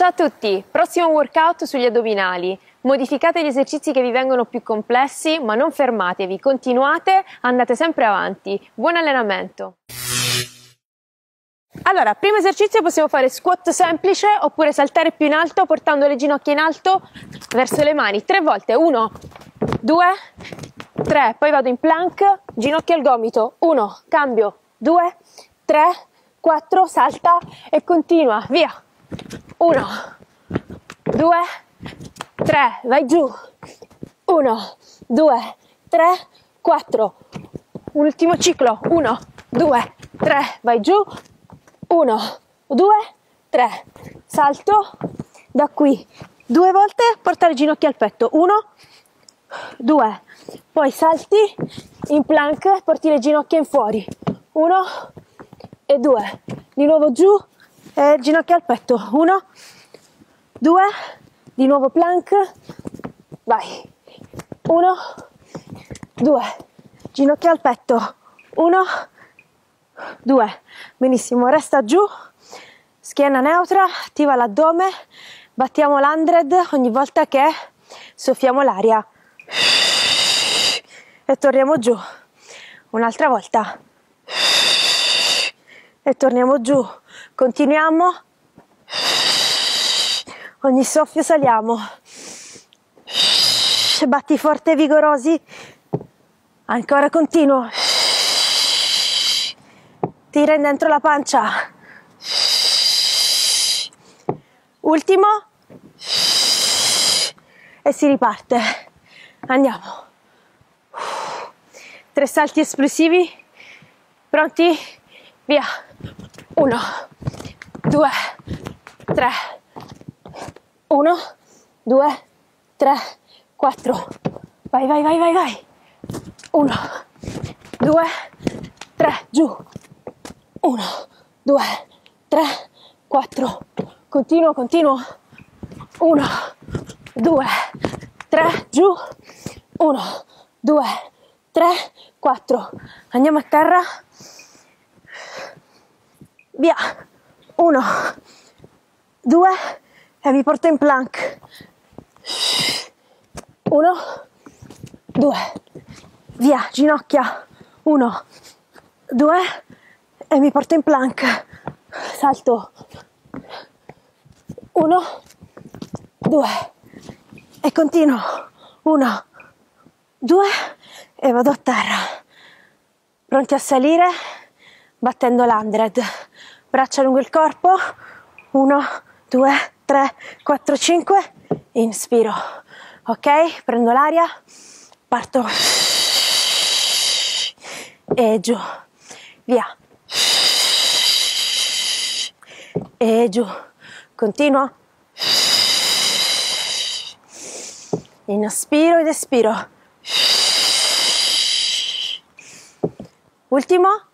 Ciao a tutti, prossimo workout sugli addominali. Modificate gli esercizi che vi vengono più complessi, ma non fermatevi, continuate, andate sempre avanti. Buon allenamento! Allora, primo esercizio possiamo fare squat semplice oppure saltare più in alto portando le ginocchia in alto verso le mani. Tre volte, uno, due, tre, poi vado in plank, ginocchio al gomito, uno, cambio, due, tre, quattro, salta e continua, via. Uno, due, tre, vai giù. Uno, due, tre, quattro. Ultimo ciclo. Uno, due, tre, vai giù. Uno, due, tre. Salto da qui. Due volte portare le ginocchia al petto. Uno, due. Poi salti in plank, porti le ginocchia in fuori. Uno e due. Di nuovo giù e ginocchia al petto. Uno, due, di nuovo plank, vai. Uno, due, ginocchia al petto. Uno, due. Benissimo, resta giù, schiena neutra, attiva l'addome, battiamo l'undred ogni volta che soffiamo l'aria. E torniamo giù. Un'altra volta. E torniamo giù. Continuiamo. Ogni soffio saliamo. Batti forte e vigorosi. Ancora continuo. Tira in dentro la pancia. Ultimo. E si riparte. Andiamo. Tre salti esplosivi. Pronti? Via. Uno, due, tre. Uno, due, tre, quattro. Vai, vai, vai, vai, vai. Uno, due, tre, giù. Uno, due, tre, quattro. Continuo, continuo. Uno, due, tre, giù. Uno, due, tre, quattro. Andiamo a terra. Via. Uno, due, e mi porto in plank. Uno, due, via, ginocchia. Uno, due, e mi porto in plank. Salto. Uno, due, e continuo. Uno, due, e vado a terra. Pronti a salire, battendo l'undred. Braccia lungo il corpo. Uno, due, 3, 4, 5, inspiro, ok? Prendo l'aria, parto. E giù, via, e giù, continuo, inspiro ed espiro, ultimo,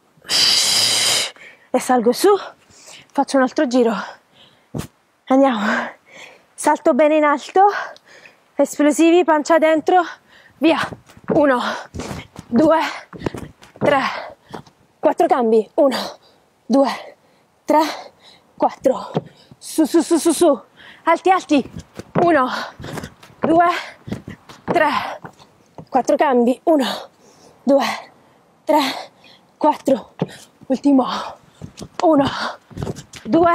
e salgo su, faccio un altro giro. Andiamo. Salto bene in alto. Esplosivi, pancia dentro. Via. Uno, due, tre, quattro cambi. Uno, due, tre, quattro. Su, su, su, su, su. Alti, alti. Uno, due, tre, quattro cambi. Uno, due, tre, quattro. Ultimo. Uno, due,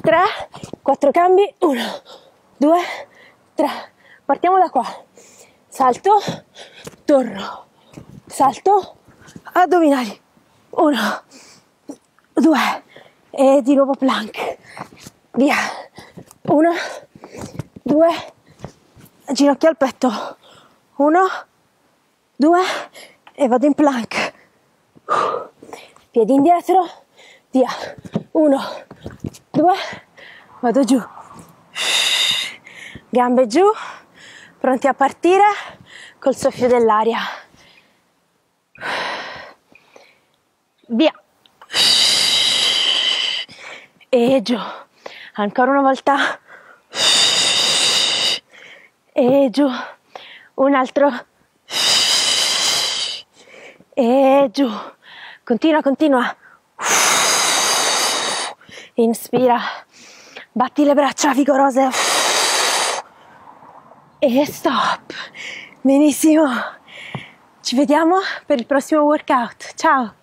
tre, quattro cambi, uno, due, tre. Partiamo da qua. Salto, torno, salto, addominali. Uno, due, e di nuovo plank. Via. Uno, due, ginocchia al petto. Uno, due, e vado in plank. Piedi indietro, via. Uno, due, vado giù. Gambe giù, pronti a partire col soffio dell'aria. Via. E giù. Ancora una volta. E giù. Un altro. E giù. Continua, continua. Inspira Batti le braccia vigorose. E stop. Benissimo. Ci vediamo per il prossimo workout. Ciao.